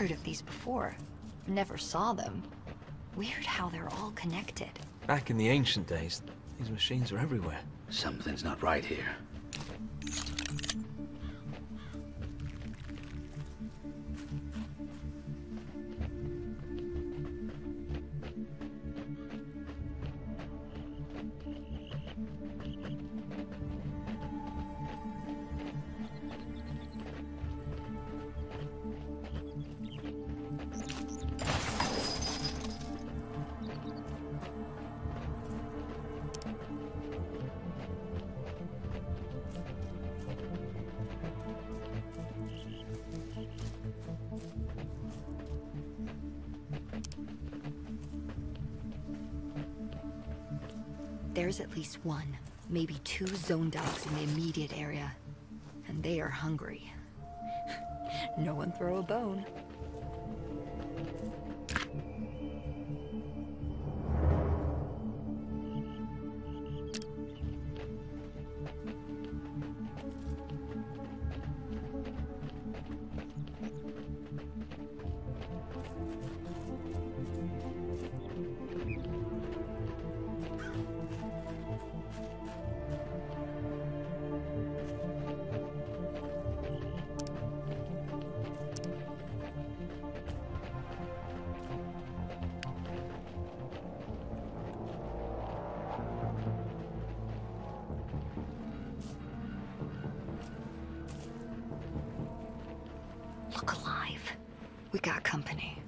heard of these before. Never saw them. Weird how they're all connected. Back in the ancient days, these machines were everywhere. Something's not right here. There's at least one, maybe two zone dogs in the immediate area. And they are hungry. no one throw a bone. Look alive. We got company.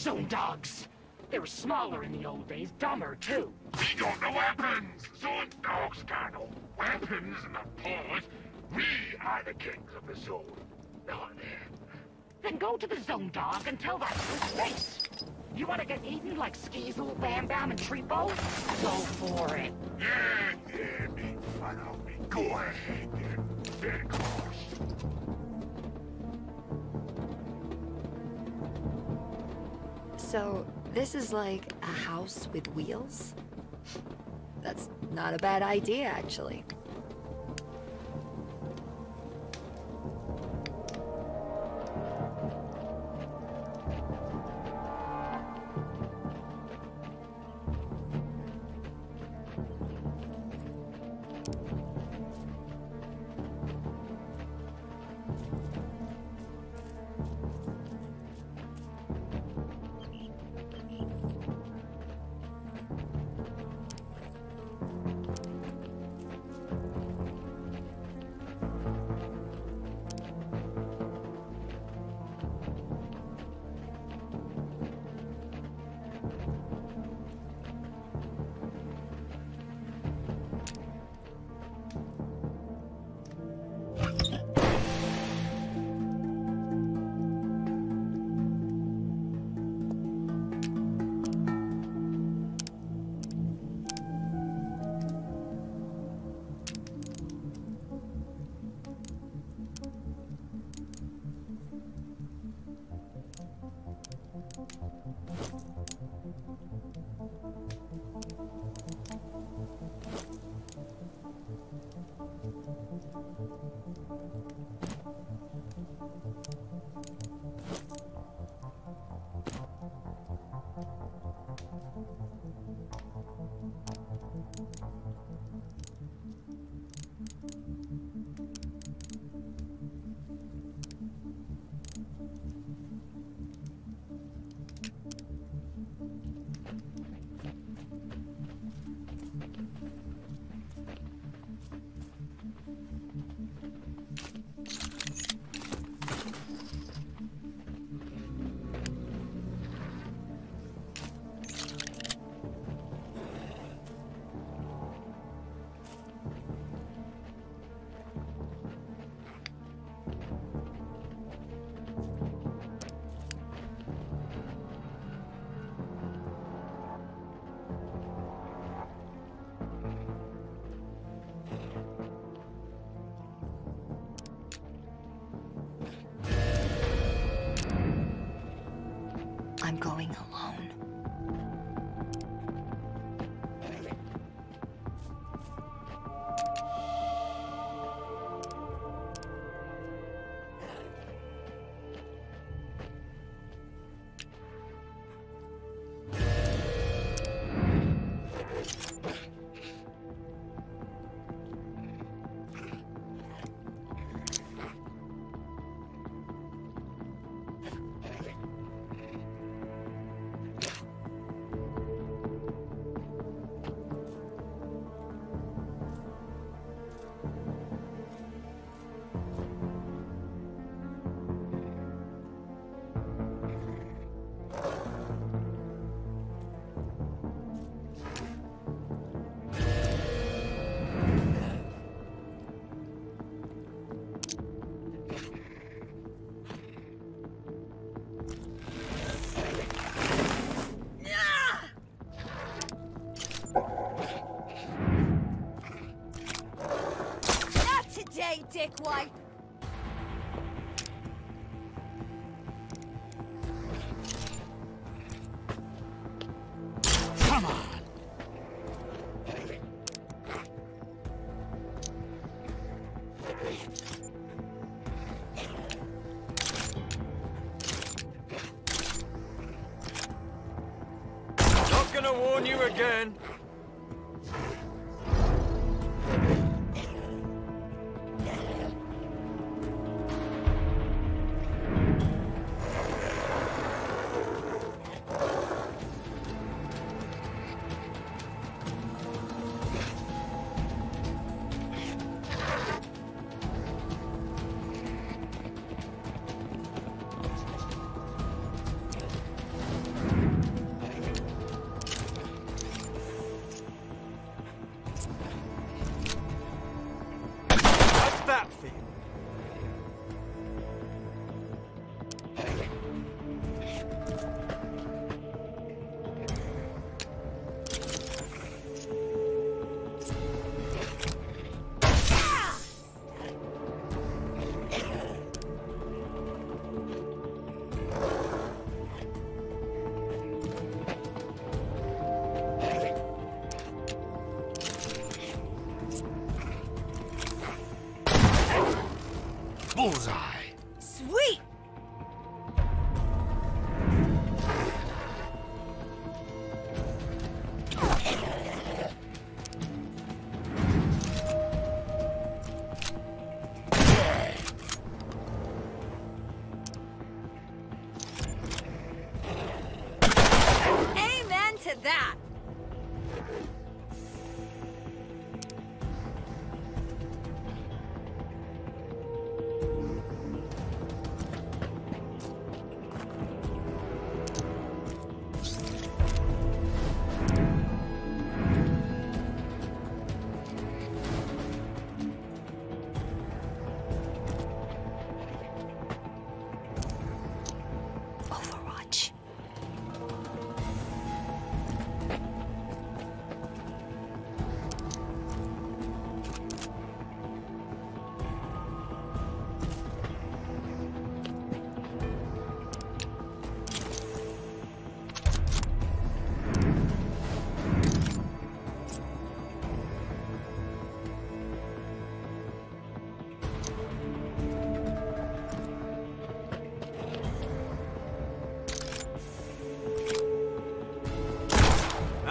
Zone dogs! They were smaller in the old days, dumber too. We got no weapons! Zone dogs got no weapons in the paws! We are the kings of the zone, not them. Then go to the zone dog and tell that face. You want to get eaten like Skeezel, Bam Bam, and Treepo? Go for it. Yeah, yeah, me. of me. Go ahead, then. Big horse. So, this is like a house with wheels? That's not a bad idea, actually. I'm going alone. Not gonna warn you again.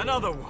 another one.